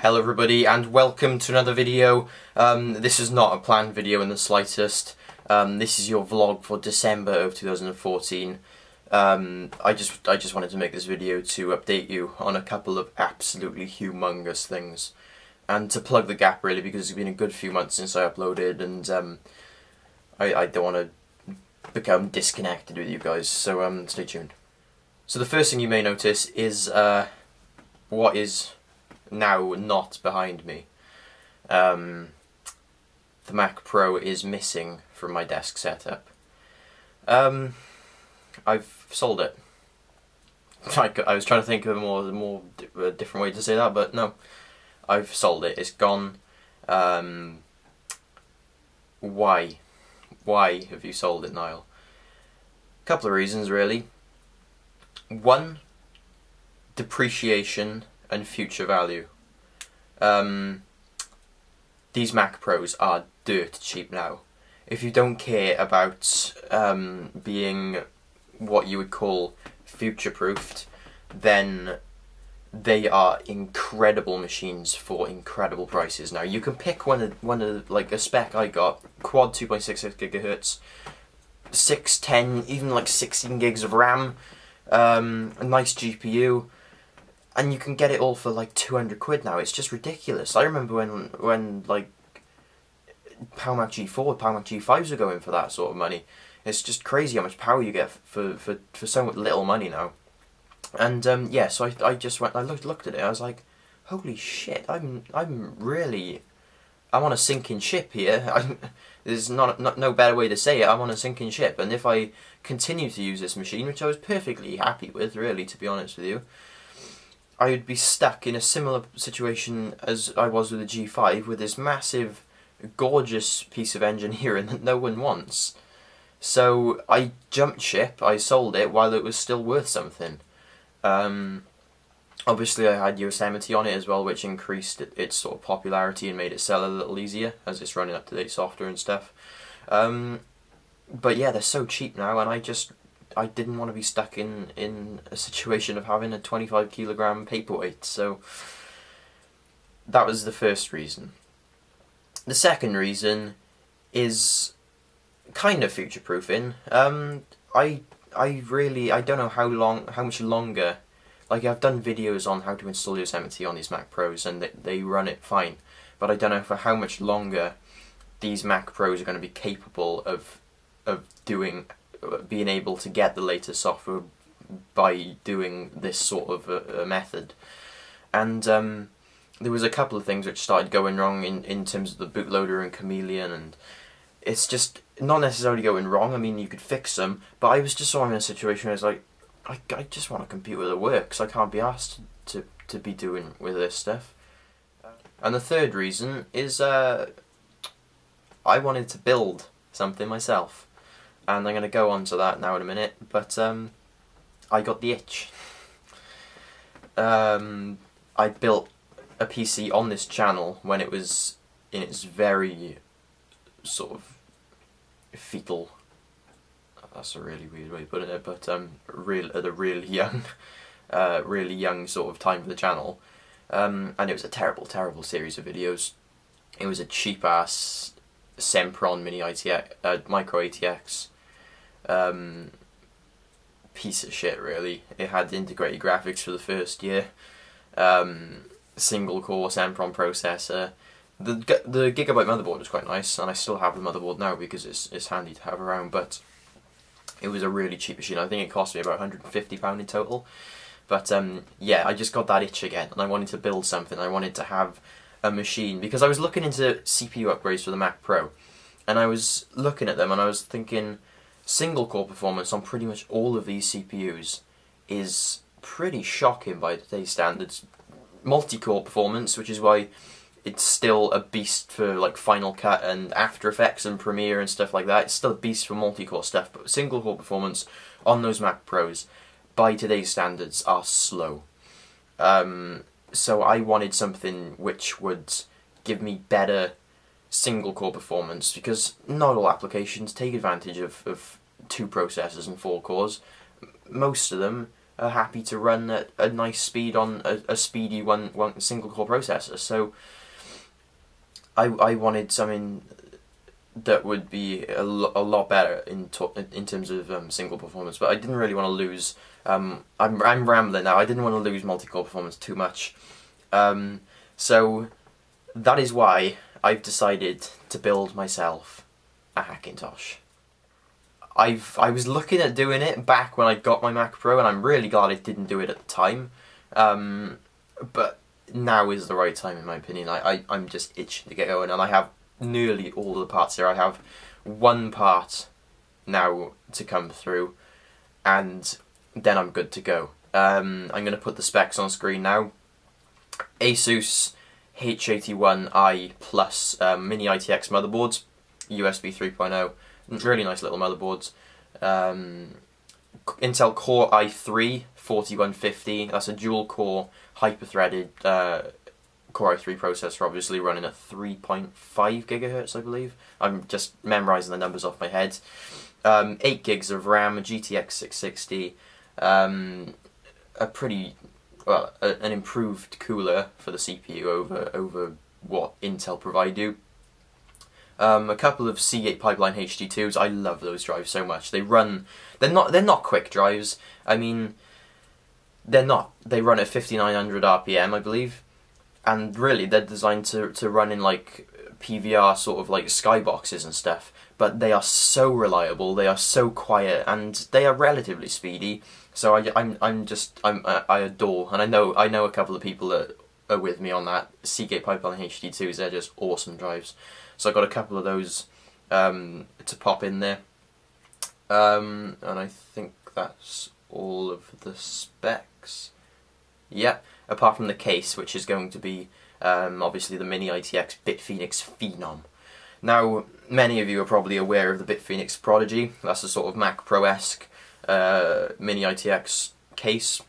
Hello everybody and welcome to another video. Um, this is not a planned video in the slightest. Um, this is your vlog for December of 2014. Um, I just I just wanted to make this video to update you on a couple of absolutely humongous things. And to plug the gap really because it's been a good few months since I uploaded and um, I, I don't want to become disconnected with you guys, so um, stay tuned. So the first thing you may notice is uh, what is now not behind me. Um, the Mac Pro is missing from my desk setup. Um, I've sold it. I, I was trying to think of a more, more a different way to say that, but no. I've sold it. It's gone. Um, why? Why have you sold it, Niall? A couple of reasons, really. One, depreciation and future value. Um, these Mac Pros are dirt cheap now. If you don't care about um, being what you would call future proofed, then they are incredible machines for incredible prices. Now you can pick one of one of like a spec I got quad 2.66 gigahertz, 610 even like 16 gigs of RAM, um, a nice GPU and you can get it all for like 200 quid now. It's just ridiculous. I remember when when like PowerMac G4, PowerMac G5s are going for that sort of money. It's just crazy how much power you get for for, for so little money now. And um, yeah, so I I just went I looked looked at it. I was like, holy shit! I'm I'm really I'm on a sinking ship here. I'm, there's not, not no better way to say it. I'm on a sinking ship, and if I continue to use this machine, which I was perfectly happy with, really, to be honest with you, I would be stuck in a similar situation as I was with the G5 with this massive, gorgeous piece of engineering that no one wants. So I jumped ship, I sold it while it was still worth something. Um, obviously I had Yosemite on it as well, which increased it, its sort of popularity and made it sell a little easier as it's running up-to-date software and stuff. Um, but yeah, they're so cheap now, and I just I didn't want to be stuck in in a situation of having a 25 kilogram paperweight. So that was the first reason. The second reason is kind of future proofing. Um, I I really I don't know how long how much longer. Like I've done videos on how to install Yosemite on these Mac Pros and they, they run it fine, but I don't know for how much longer these Mac Pros are going to be capable of of doing being able to get the latest software by doing this sort of a, a method. And um, there was a couple of things which started going wrong in, in terms of the bootloader and Chameleon, and it's just not necessarily going wrong. I mean, you could fix them, but I was just sort of in a situation where it's like, I, I just want a computer that works. I can't be asked to, to be doing with this stuff. And the third reason is uh, I wanted to build something myself and I'm going to go on to that now in a minute, but um, I got the itch. Um, I built a PC on this channel when it was in its very sort of fetal that's a really weird way of putting it, but um, real at a really young, uh, really young sort of time for the channel, um, and it was a terrible, terrible series of videos. It was a cheap ass Sempron mini ITX, uh, micro ATX, um, piece of shit really. It had integrated graphics for the first year, um, single core Sempron processor. The the Gigabyte motherboard was quite nice, and I still have the motherboard now because it's it's handy to have around. But it was a really cheap machine. I think it cost me about 150 pound in total. But um, yeah, I just got that itch again, and I wanted to build something. I wanted to have a machine because I was looking into CPU upgrades for the Mac Pro, and I was looking at them and I was thinking single core performance on pretty much all of these CPUs is pretty shocking by today's standards. Multi-core performance, which is why it's still a beast for like Final Cut and After Effects and Premiere and stuff like that. It's still a beast for multi-core stuff, but single core performance on those Mac Pros by today's standards are slow. Um, so I wanted something which would give me better single core performance because not all applications take advantage of, of two processors and four cores. Most of them are happy to run at a nice speed on a, a speedy one one single core processor. So I I wanted something that would be a, lo- a lot better in in terms of um, single performance, but I didn't really want to lose. Um, I'm I'm rambling now. I didn't want to lose multi core performance too much, um, so that is why I've decided to build myself a Hackintosh. I've I was looking at doing it back when I got my Mac Pro, and I'm really glad I didn't do it at the time. Um, but now is the right time, in my opinion. I, I I'm just itching to get going, and I have nearly all the parts here. I have one part now to come through, and then I'm good to go. Um, I'm going to put the specs on screen now. Asus H81i Plus um, Mini ITX motherboards, USB 3.0, really nice little motherboards. Um, Intel Core i3 4150, that's a dual core hyper-threaded uh, Core i3 processor, obviously running at 3.5 gigahertz, I believe. I'm just memorizing the numbers off my head. Um, 8 gigs of RAM, GTX 660, um, a pretty well, a, an improved cooler for the CPU over over what Intel provide you. Um, a couple of Seagate Pipeline HD2s. I love those drives so much. They run. They're not. They're not quick drives. I mean, they're not. They run at 5900 RPM, I believe, and really they're designed to to run in like PVR sort of like skyboxes and stuff. But they are so reliable. They are so quiet, and they are relatively speedy. So I, I'm I'm just I'm I adore, and I know I know a couple of people that are with me on that Seagate Pipeline HD2s. They're just awesome drives. So I got a couple of those um, to pop in there, um, and I think that's all of the specs. Yeah, apart from the case, which is going to be um, obviously the Mini ITX BitFenix Phenom. Now, many of you are probably aware of the BitFenix Prodigy. That's a sort of Mac Pro-esque uh, Mini ITX case.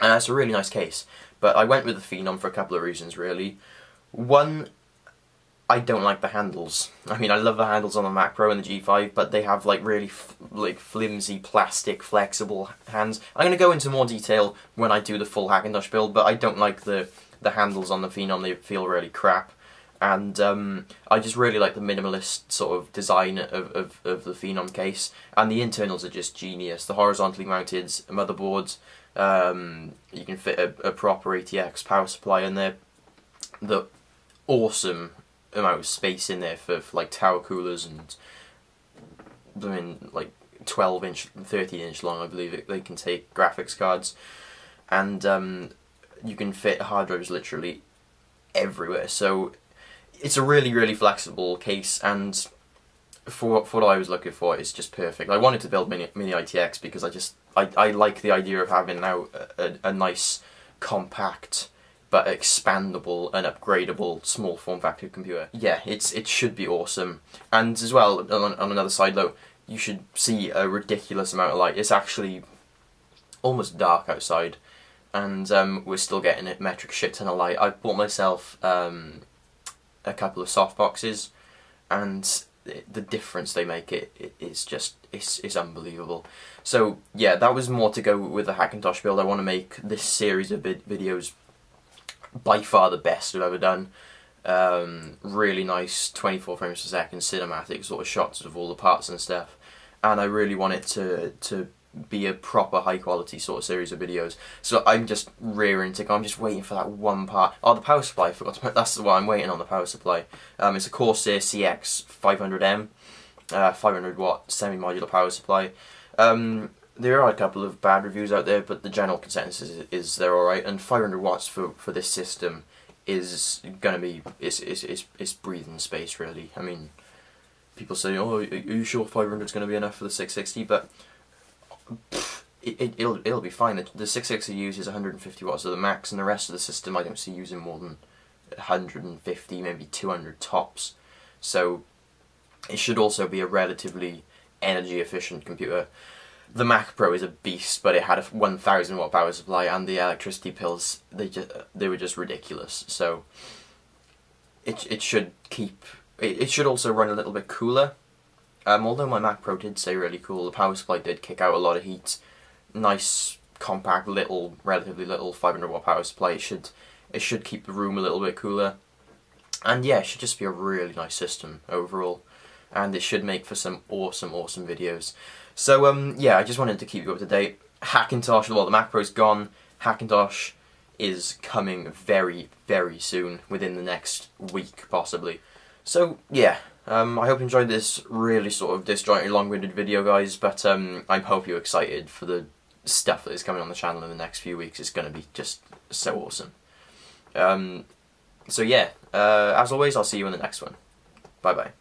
And it's a really nice case. But I went with the Phenom for a couple of reasons, really. One, I don't like the handles. I mean, I love the handles on the Mac Pro and the G5, but they have like really like flimsy, plastic, flexible hands. I'm going to go into more detail when I do the full Hackintosh build, but I don't like the the handles on the Phenom. They feel really crap and um, I just really like the minimalist sort of design of, of, of the Phenom case, and the internals are just genius. The horizontally mounted motherboards, um, you can fit a, a, proper ATX power supply in there, the awesome amount of space in there for, for like tower coolers and I mean like 12 inch, 13 inch long I believe they can take graphics cards, and um, you can fit hard drives literally everywhere. So it's a really really flexible case and for, for what I was looking for it's just perfect. I wanted to build mini, mini ITX because I just I, I like the idea of having now a, a, a nice compact but expandable and upgradable small form factor computer. Yeah, it's it should be awesome. And as well, on, on another side though, you should see a ridiculous amount of light. It's actually almost dark outside, and um, we're still getting a metric shit ton of light. I bought myself um, a couple of soft boxes, and the difference they make it is just it's, it's unbelievable. So yeah, that was more to go with the Hackintosh build. I want to make this series of videos by far the best I've ever done. Um, really nice 24 frames per second cinematic sort of shots of all the parts and stuff, and I really want it to to be a proper high quality sort of series of videos. So I'm just rearing to go. I'm just waiting for that one part. Oh, the power supply. I forgot to put. That's one I'm waiting on. The power supply. Um, it's a Corsair CX 500M, uh, 500 watt semi modular power supply. Um, there are a couple of bad reviews out there, but the general consensus is, is they're alright. And 500 watts for for this system is gonna be is is is is breathing space really. I mean. People say, "Oh, are you sure 500 is going to be enough for the 660?" But it, will it, it'll be fine. The, the 660 uses 150 watts of the max, and the rest of the system I don't see using more than 150, maybe 200 tops. So it should also be a relatively energy efficient computer. The Mac Pro is a beast, but it had a 1000 watt power supply, and the electricity pills they just they were just ridiculous. So it it should keep. It, it should also run a little bit cooler um, although my Mac Pro did say really cool, the power supply did kick out a lot of heat. Nice compact, little, relatively little 500 watt power supply. It should it should keep the room a little bit cooler, and yeah, it should just be a really nice system overall, and it should make for some awesome, awesome videos. So um, yeah, I just wanted to keep you up to date. Hackintosh, well, the Mac Pro's gone. Hackintosh is coming very, very soon, within the next week, possibly. So, yeah, um, I hope you enjoyed this really sort of disjointed, long-winded video, guys, but um, I hope you're excited for the stuff that is coming on the channel in the next few weeks. It's going to be just so awesome. Um, so, yeah, uh, as always, I'll see you in the next one. Bye-bye.